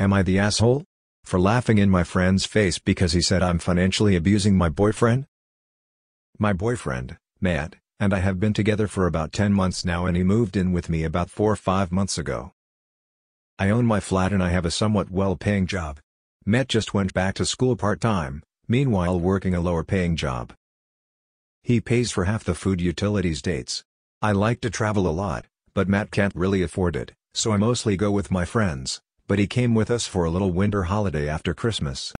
Am I the asshole? For laughing in my friend's face because he said I'm financially abusing my boyfriend? My boyfriend, Matt, and I have been together for about 10 months now and he moved in with me about 4 or 5 months ago. I own my flat and I have a somewhat well-paying job. Matt just went back to school part-time, meanwhile working a lower-paying job. He pays for half the food utilities dates. I like to travel a lot, but Matt can't really afford it, so I mostly go with my friends, but he came with us for a little winter holiday after Christmas.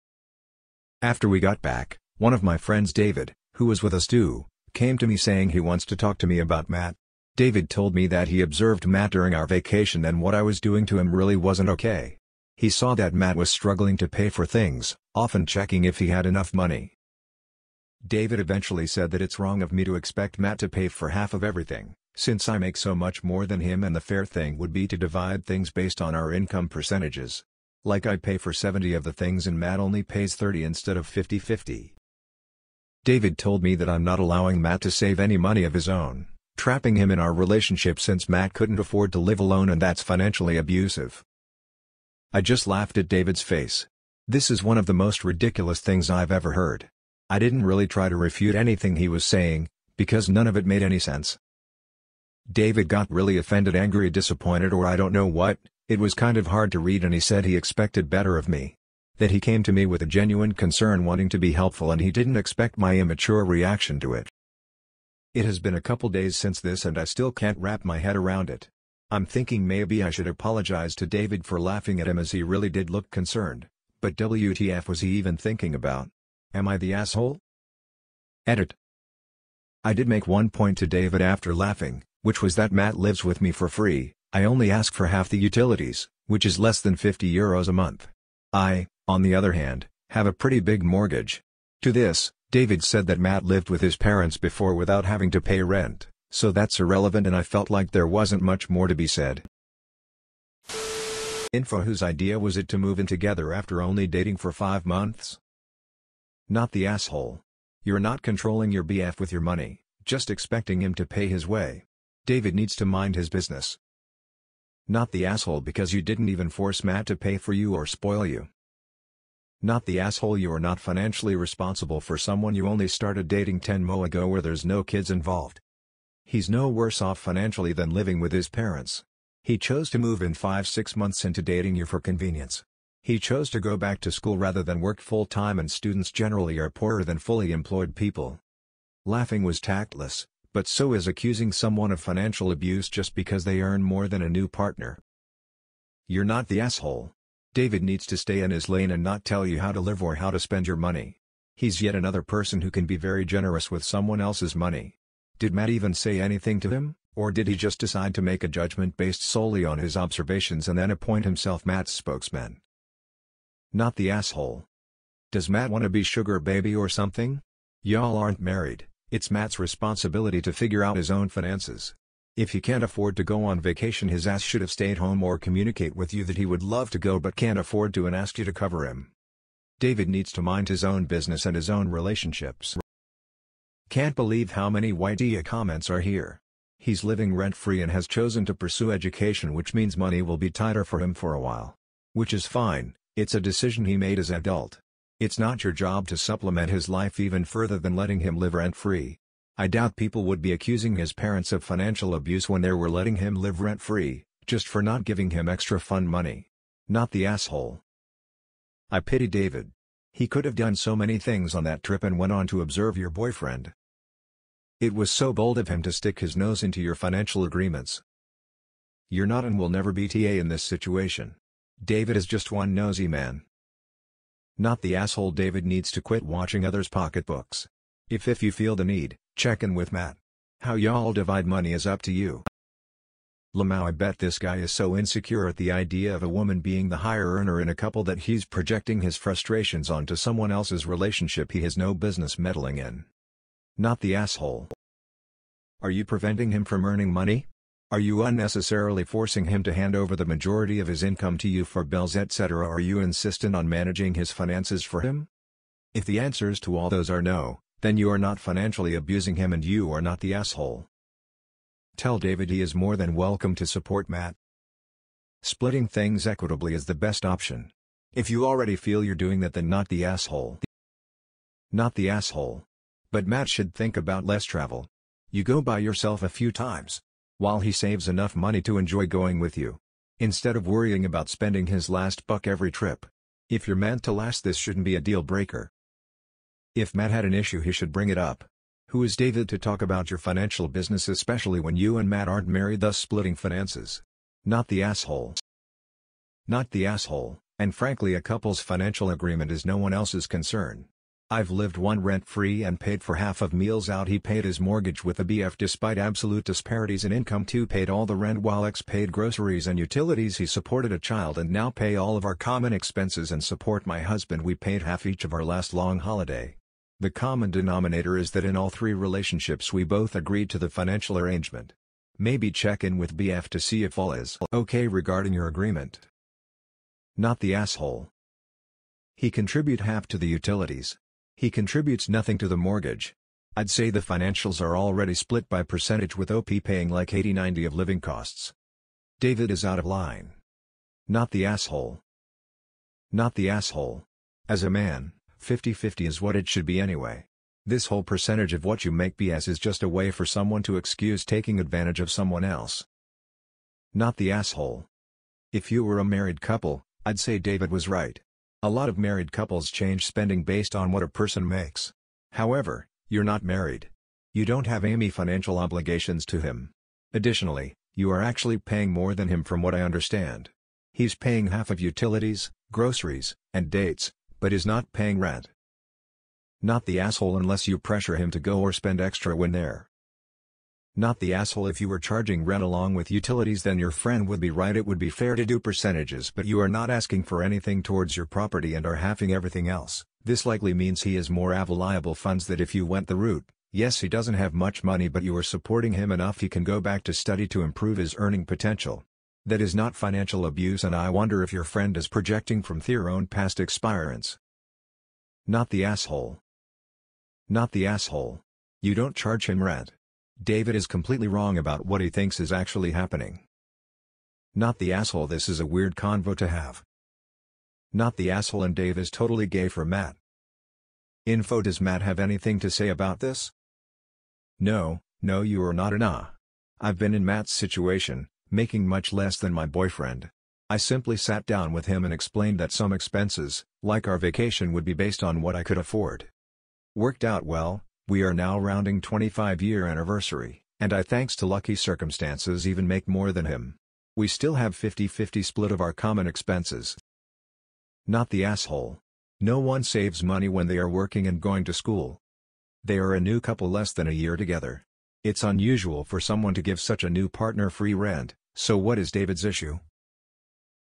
After we got back, one of my friends David, who was with us too, came to me saying he wants to talk to me about Matt. David told me that he observed Matt during our vacation and what I was doing to him really wasn't okay. He saw that Matt was struggling to pay for things, often checking if he had enough money. David eventually said that it's wrong of me to expect Matt to pay for half of everything, since I make so much more than him and the fair thing would be to divide things based on our income percentages. Like I pay for 70 of the things and Matt only pays 30 instead of 50-50. David told me that I'm not allowing Matt to save any money of his own, trapping him in our relationship since Matt couldn't afford to live alone and that's financially abusive. I just laughed at David's face. This is one of the most ridiculous things I've ever heard. I didn't really try to refute anything he was saying, because none of it made any sense. David got really offended angry disappointed or I don't know what, it was kind of hard to read and he said he expected better of me that he came to me with a genuine concern wanting to be helpful and he didn't expect my immature reaction to it. It has been a couple days since this and I still can't wrap my head around it. I'm thinking maybe I should apologize to David for laughing at him as he really did look concerned, but WTF was he even thinking about? Am I the asshole? Edit. I did make one point to David after laughing, which was that Matt lives with me for free, I only ask for half the utilities, which is less than 50 euros a month. I, on the other hand, have a pretty big mortgage. To this, David said that Matt lived with his parents before without having to pay rent, so that's irrelevant and I felt like there wasn't much more to be said. Info whose idea was it to move in together after only dating for five months? Not the asshole. You're not controlling your BF with your money, just expecting him to pay his way. David needs to mind his business. Not the asshole because you didn't even force Matt to pay for you or spoil you. Not the asshole you are not financially responsible for someone you only started dating 10 mo ago where there's no kids involved. He's no worse off financially than living with his parents. He chose to move in 5-6 months into dating you for convenience. He chose to go back to school rather than work full-time and students generally are poorer than fully employed people. Laughing was tactless, but so is accusing someone of financial abuse just because they earn more than a new partner. You're not the asshole. David needs to stay in his lane and not tell you how to live or how to spend your money. He's yet another person who can be very generous with someone else's money. Did Matt even say anything to him, or did he just decide to make a judgment based solely on his observations and then appoint himself Matt's spokesman? Not the asshole. Does Matt want to be sugar baby or something? Y'all aren't married, it's Matt's responsibility to figure out his own finances. If he can't afford to go on vacation his ass should have stayed home or communicate with you that he would love to go but can't afford to and ask you to cover him. David needs to mind his own business and his own relationships. Can't believe how many YTA comments are here. He's living rent-free and has chosen to pursue education which means money will be tighter for him for a while. Which is fine, it's a decision he made as adult. It's not your job to supplement his life even further than letting him live rent-free. I doubt people would be accusing his parents of financial abuse when they were letting him live rent-free, just for not giving him extra fun money. Not the asshole. I pity David. He could have done so many things on that trip and went on to observe your boyfriend. It was so bold of him to stick his nose into your financial agreements. You're not and will never be TA in this situation. David is just one nosy man. Not the asshole David needs to quit watching others' pocketbooks. If if you feel the need, Check in with Matt. How y'all divide money is up to you. Lamau I bet this guy is so insecure at the idea of a woman being the higher earner in a couple that he's projecting his frustrations onto someone else's relationship he has no business meddling in. Not the asshole. Are you preventing him from earning money? Are you unnecessarily forcing him to hand over the majority of his income to you for bills etc. Are you insistent on managing his finances for him? If the answers to all those are no, then you are not financially abusing him and you are not the asshole. Tell David he is more than welcome to support Matt. Splitting things equitably is the best option. If you already feel you're doing that then not the asshole. Not the asshole. But Matt should think about less travel. You go by yourself a few times. While he saves enough money to enjoy going with you. Instead of worrying about spending his last buck every trip. If you're meant to last this shouldn't be a deal breaker. If Matt had an issue he should bring it up. Who is David to talk about your financial business especially when you and Matt aren't married thus splitting finances? Not the asshole. Not the asshole, and frankly a couple's financial agreement is no one else's concern. I've lived one rent-free and paid for half of meals out he paid his mortgage with a BF despite absolute disparities in income 2 paid all the rent while X paid groceries and utilities he supported a child and now pay all of our common expenses and support my husband we paid half each of our last long holiday. The common denominator is that in all three relationships we both agreed to the financial arrangement. Maybe check in with BF to see if all is okay regarding your agreement. Not the asshole. He contribute half to the utilities. He contributes nothing to the mortgage. I'd say the financials are already split by percentage with OP paying like 80-90 of living costs. David is out of line. Not the asshole. Not the asshole. As a man, 50-50 is what it should be anyway. This whole percentage of what you make BS is just a way for someone to excuse taking advantage of someone else. Not the asshole. If you were a married couple, I'd say David was right. A lot of married couples change spending based on what a person makes. However, you're not married. You don't have any financial obligations to him. Additionally, you are actually paying more than him from what I understand. He's paying half of utilities, groceries, and dates, but is not paying rent. Not the asshole unless you pressure him to go or spend extra when there. Not the asshole if you were charging rent along with utilities then your friend would be right it would be fair to do percentages but you are not asking for anything towards your property and are halving everything else, this likely means he has more available funds that if you went the route, yes he doesn't have much money but you are supporting him enough he can go back to study to improve his earning potential. That is not financial abuse and I wonder if your friend is projecting from their own past experience. Not the asshole. Not the asshole. You don't charge him rent. David is completely wrong about what he thinks is actually happening. Not the asshole this is a weird convo to have. Not the asshole and Dave is totally gay for Matt. Info Does Matt have anything to say about this? No, no you are not an ah. I've been in Matt's situation, making much less than my boyfriend. I simply sat down with him and explained that some expenses, like our vacation would be based on what I could afford. Worked out well, we are now rounding 25 year anniversary, and I thanks to lucky circumstances even make more than him. We still have 50-50 split of our common expenses. Not the asshole. No one saves money when they are working and going to school. They are a new couple less than a year together. It's unusual for someone to give such a new partner free rent, so what is David's issue?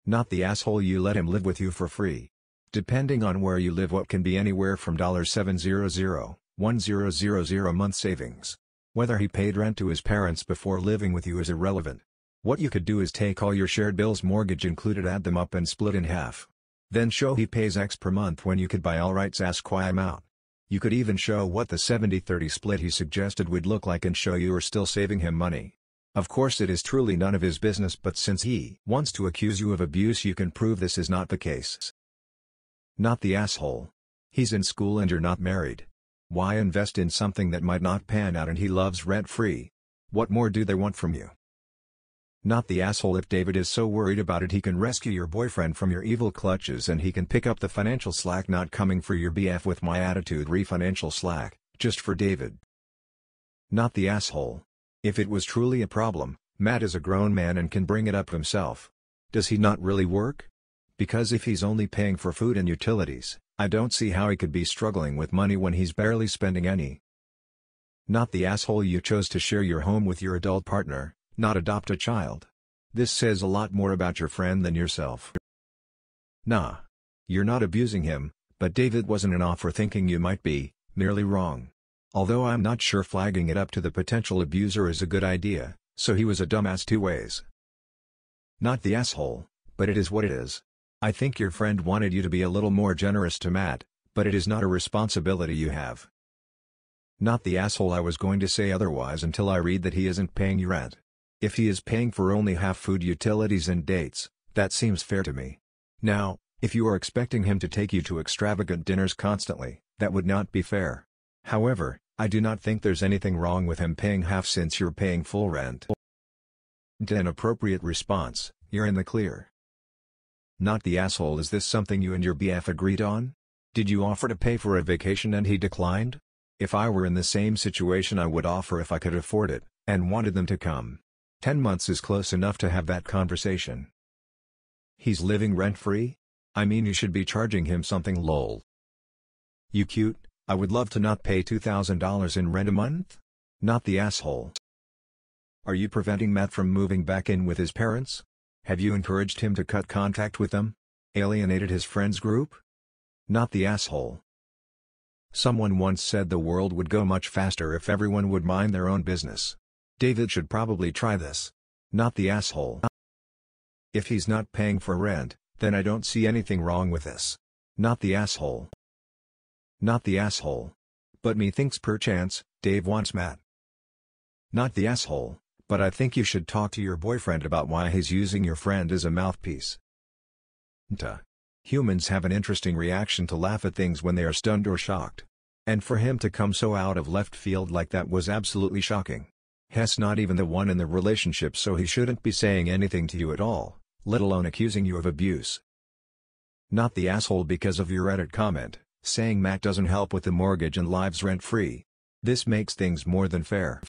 Not the asshole you let him live with you for free. Depending on where you live what can be anywhere from $700, 1000 month savings. Whether he paid rent to his parents before living with you is irrelevant. What you could do is take all your shared bills mortgage included add them up and split in half. Then show he pays X per month when you could by all rights ask why amount. You could even show what the 70-30 split he suggested would look like and show you are still saving him money. Of course it is truly none of his business but since he wants to accuse you of abuse you can prove this is not the case. Not the asshole. He's in school and you're not married. Why invest in something that might not pan out and he loves rent-free? What more do they want from you? Not the asshole if David is so worried about it he can rescue your boyfriend from your evil clutches and he can pick up the financial slack not coming for your BF with my attitude re financial slack, just for David. Not the asshole. If it was truly a problem, Matt is a grown man and can bring it up himself. Does he not really work? Because if he's only paying for food and utilities, I don't see how he could be struggling with money when he's barely spending any. Not the asshole you chose to share your home with your adult partner, not adopt a child. This says a lot more about your friend than yourself. Nah. You're not abusing him, but David wasn't an off for thinking you might be, merely wrong. Although I'm not sure flagging it up to the potential abuser is a good idea, so he was a dumbass two ways. Not the asshole, but it is what it is. I think your friend wanted you to be a little more generous to Matt, but it is not a responsibility you have. Not the asshole I was going to say otherwise until I read that he isn't paying you rent. If he is paying for only half food utilities and dates, That seems fair to me. Now, if you are expecting him to take you to extravagant dinners constantly, that would not be fair. However, I do not think there's anything wrong with him paying half since you're paying full rent. An appropriate response, you're in the clear. Not the asshole is this something you and your BF agreed on? Did you offer to pay for a vacation and he declined? If I were in the same situation I would offer if I could afford it, and wanted them to come. Ten months is close enough to have that conversation. He's living rent-free? I mean you should be charging him something lol. You cute, I would love to not pay $2,000 in rent a month? Not the asshole. Are you preventing Matt from moving back in with his parents? Have you encouraged him to cut contact with them? Alienated his friends group? Not the asshole. Someone once said the world would go much faster if everyone would mind their own business. David should probably try this. Not the asshole. If he's not paying for rent, then I don't see anything wrong with this. Not the asshole. Not the asshole. But methinks perchance, Dave wants Matt. Not the asshole, but I think you should talk to your boyfriend about why he's using your friend as a mouthpiece. Humans have an interesting reaction to laugh at things when they are stunned or shocked. And for him to come so out of left field like that was absolutely shocking. Hess not even the one in the relationship so he shouldn't be saying anything to you at all, let alone accusing you of abuse. Not the asshole because of your Reddit comment saying Matt doesn't help with the mortgage and lives rent-free. This makes things more than fair.